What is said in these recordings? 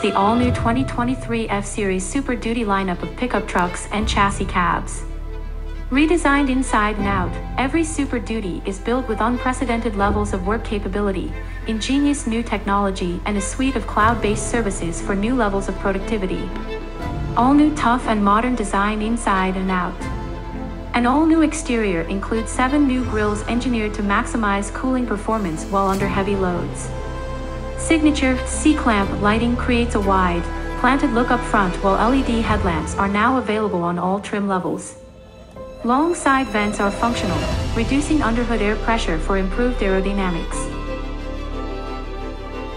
the all-new 2023 F-Series Super Duty lineup of pickup trucks and chassis cabs. Redesigned inside and out, every Super Duty is built with unprecedented levels of work capability, ingenious new technology, and a suite of cloud-based services for new levels of productivity. All new tough and modern design inside and out. An all-new exterior includes seven new grills engineered to maximize cooling performance while under heavy loads. Signature C-clamp lighting creates a wide, planted look up front while LED headlamps are now available on all trim levels. Long side vents are functional, reducing underhood air pressure for improved aerodynamics.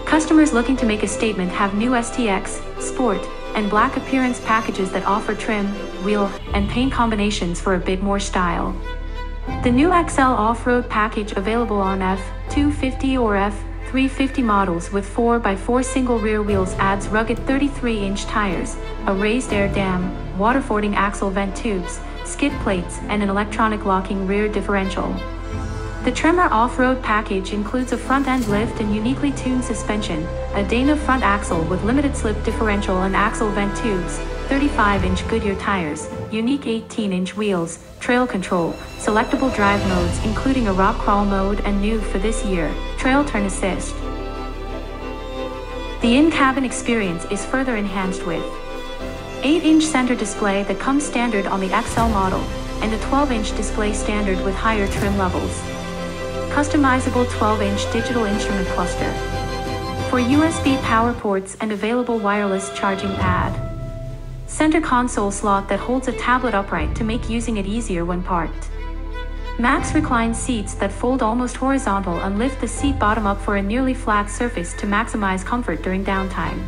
Customers looking to make a statement have new STX, Sport, and Black appearance packages that offer trim, wheel, and paint combinations for a bit more style. The new XL off-road package available on F250 or F350 models with 4x4 single rear wheels adds rugged 33-inch tires, a raised air dam, water-fording axle vent tubes, skid plates, and an electronic locking rear differential. The Tremor off-road package includes a front-end lift and uniquely tuned suspension, a Dana front axle with limited slip differential and axle vent tubes, 35-inch Goodyear tires, unique 18-inch wheels, trail control, selectable drive modes including a rock crawl mode and new for this year, trail turn assist. The in-cabin experience is further enhanced with 8-inch center display that comes standard on the XL model, and a 12-inch display standard with higher trim levels. Customizable 12-inch digital instrument cluster. Four USB power ports and available wireless charging pad. Center console slot that holds a tablet upright to make using it easier when parked. Max recline seats that fold almost horizontal and lift the seat bottom up for a nearly flat surface to maximize comfort during downtime.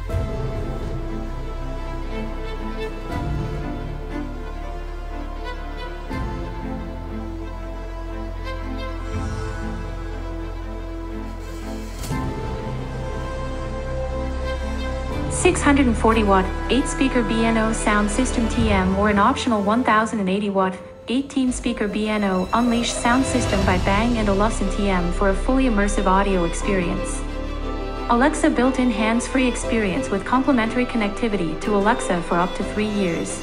Six hundred and forty watt, eight speaker B&O sound system TM or an optional one thousand and eighty watt, 18 speaker B&O Unleash sound system by Bang & Olufsen TM for a fully immersive audio experience. Alexa built-in hands-free experience with complimentary connectivity to Alexa for up to three years.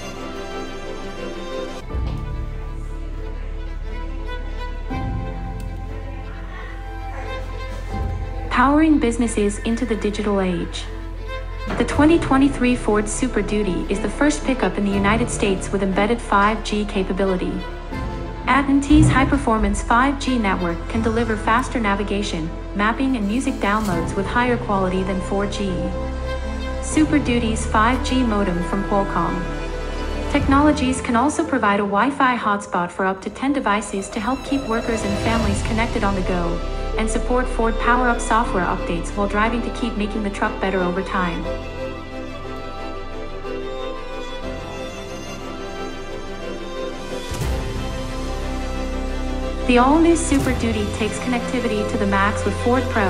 Powering businesses into the digital age. The 2023 Ford Super Duty is the first pickup in the United States with embedded 5G capability. AT&T's high-performance 5G network can deliver faster navigation, mapping and music downloads with higher quality than 4G. Super Duty's 5G modem from Qualcomm. Technologies can also provide a Wi-Fi hotspot for up to 10 devices to help keep workers and families connected on the go, and support Ford Power-Up software updates while driving to keep making the truck better over time. The all-new Super Duty takes connectivity to the max with Ford Pro,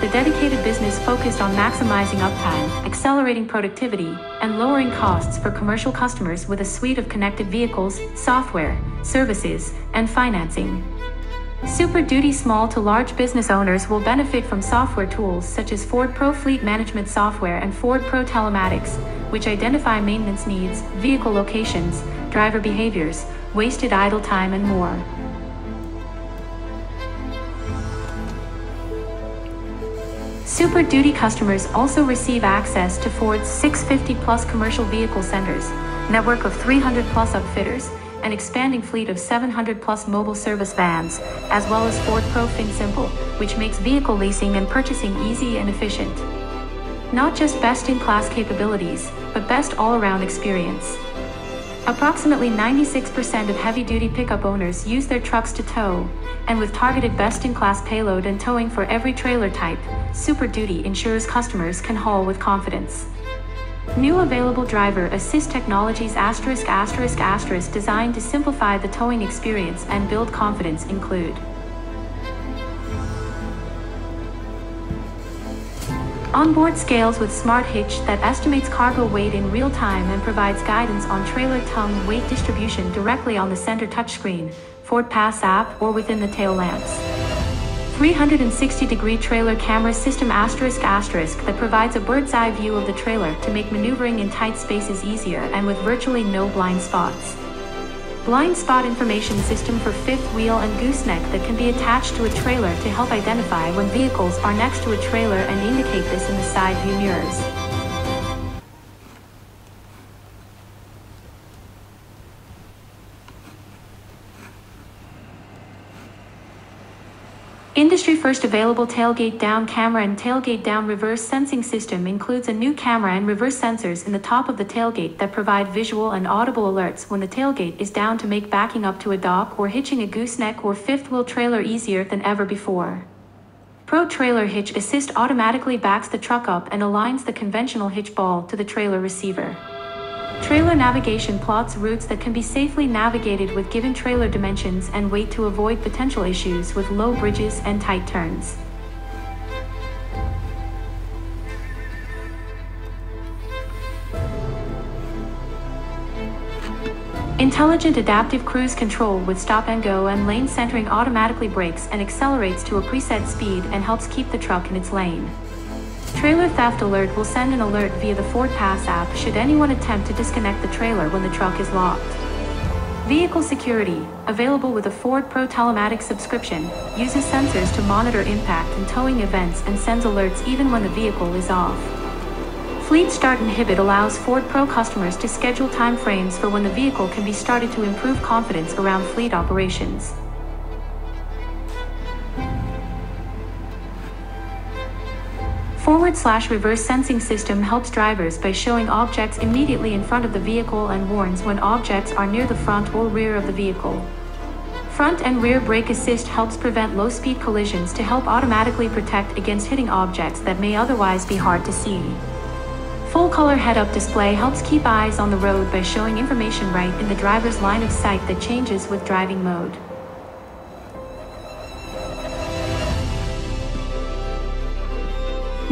the dedicated business focused on maximizing uptime, accelerating productivity, and lowering costs for commercial customers with a suite of connected vehicles, software, services, and financing. Super Duty small to large business owners will benefit from software tools such as Ford Pro Fleet Management Software and Ford Pro Telematics, which identify maintenance needs, vehicle locations, driver behaviors, wasted idle time, and more. Super Duty customers also receive access to Ford's 650 plus commercial vehicle centers, network of 300 plus upfitters, an expanding fleet of 700 plus mobile service vans, as well as Ford Pro FinSimple, which makes vehicle leasing and purchasing easy and efficient. Not just best-in-class capabilities, but best all-around experience. Approximately 96% of heavy-duty pickup owners use their trucks to tow, and with targeted best-in-class payload and towing for every trailer type, Super Duty ensures customers can haul with confidence. New available driver assist technologies asterisk asterisk asterisk designed to simplify the towing experience and build confidence include Onboard scales with smart hitch that estimates cargo weight in real time and provides guidance on trailer tongue weight distribution directly on the center touchscreen, Ford Pass app, or within the tail lamps. 360 degree trailer camera system asterisk asterisk that provides a bird's eye view of the trailer to make maneuvering in tight spaces easier and with virtually no blind spots. Blind spot information system for fifth wheel and gooseneck that can be attached to a trailer to help identify when vehicles are next to a trailer and indicate this in the side view mirrors. Industry first available tailgate down camera and tailgate down reverse sensing system includes a new camera and reverse sensors in the top of the tailgate that provide visual and audible alerts when the tailgate is down to make backing up to a dock or hitching a gooseneck or fifth wheel trailer easier than ever before. Pro Trailer Hitch Assist automatically backs the truck up and aligns the conventional hitch ball to the trailer receiver. Trailer navigation plots routes that can be safely navigated with given trailer dimensions and weight to avoid potential issues with low bridges and tight turns. Intelligent adaptive cruise control with stop and go and lane centering automatically brakes and accelerates to a preset speed and helps keep the truck in its lane. Trailer Theft Alert will send an alert via the Ford Pass app should anyone attempt to disconnect the trailer when the truck is locked. Vehicle Security, available with a Ford Pro Telematics subscription, uses sensors to monitor impact and towing events and sends alerts even when the vehicle is off. Fleet Start Inhibit allows Ford Pro customers to schedule time frames for when the vehicle can be started to improve confidence around fleet operations. Forward slash reverse sensing system helps drivers by showing objects immediately in front of the vehicle and warns when objects are near the front or rear of the vehicle. Front and rear brake assist helps prevent low speed collisions to help automatically protect against hitting objects that may otherwise be hard to see. Full color head up display helps keep eyes on the road by showing information right in the driver's line of sight that changes with driving mode.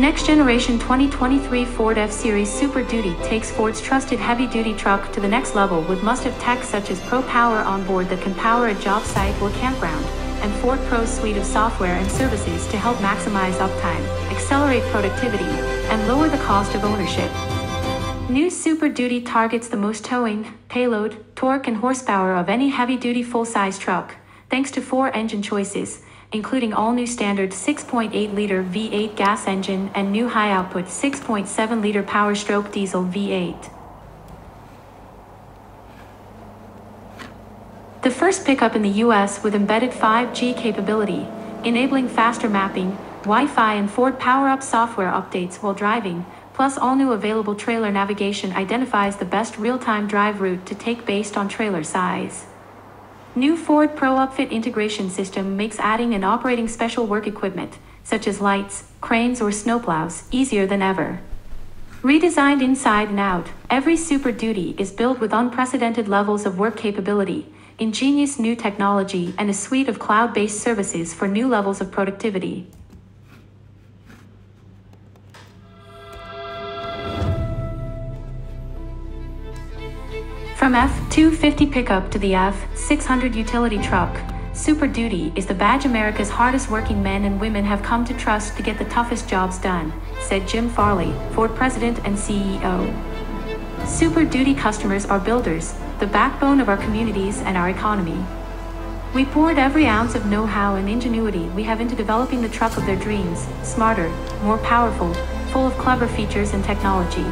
Next generation 2023 Ford F-Series Super Duty takes Ford's trusted heavy-duty truck to the next level with must-have tech such as Pro Power on board that can power a job site or campground, and Ford Pro's suite of software and services to help maximize uptime, accelerate productivity, and lower the cost of ownership. New Super Duty targets the most towing, payload, torque, and horsepower of any heavy-duty full-size truck, thanks to four engine choices, including all new standard 6.8-liter V8 gas engine and new high-output 6.7-liter Power-Stroke diesel V8. The first pickup in the US with embedded 5G capability, enabling faster mapping, Wi-Fi and Ford Power-Up software updates while driving, plus all new available trailer navigation identifies the best real-time drive route to take based on trailer size. New Ford Pro Upfit integration system makes adding and operating special work equipment, such as lights, cranes or snowplows, easier than ever. Redesigned inside and out, every Super Duty is built with unprecedented levels of work capability, ingenious new technology and a suite of cloud-based services for new levels of productivity. From F-250 pickup to the F-600 utility truck, Super Duty is the badge America's hardest working men and women have come to trust to get the toughest jobs done, said Jim Farley, Ford President and CEO. Super Duty customers are builders, the backbone of our communities and our economy. We poured every ounce of know-how and ingenuity we have into developing the truck of their dreams, smarter, more powerful, full of clever features and technology.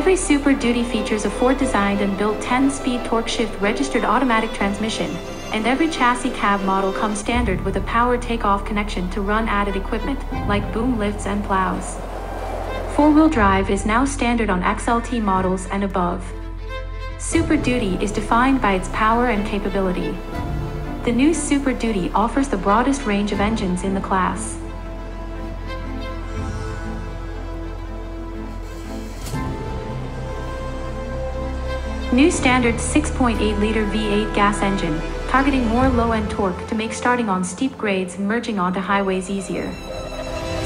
Every Super Duty features a Ford-designed and built 10-speed torque-shift registered automatic transmission, and every chassis cab model comes standard with a power takeoff connection to run added equipment, like boom lifts and plows. Four-wheel drive is now standard on XLT models and above. Super Duty is defined by its power and capability. The new Super Duty offers the broadest range of engines in the class. New standard 6.8-liter V8 gas engine, targeting more low-end torque to make starting on steep grades and merging onto highways easier.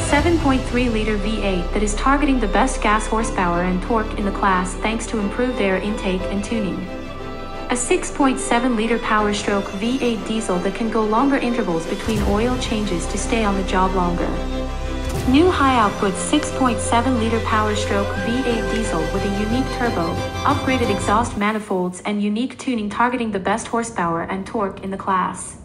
7.3-liter V8 that is targeting the best gas horsepower and torque in the class thanks to improved air intake and tuning. A 6.7-liter Powerstroke V8 diesel that can go longer intervals between oil changes to stay on the job longer. New high-output 6.7-liter Powerstroke V8 diesel with a unique turbo, upgraded exhaust manifolds and unique tuning targeting the best horsepower and torque in the class.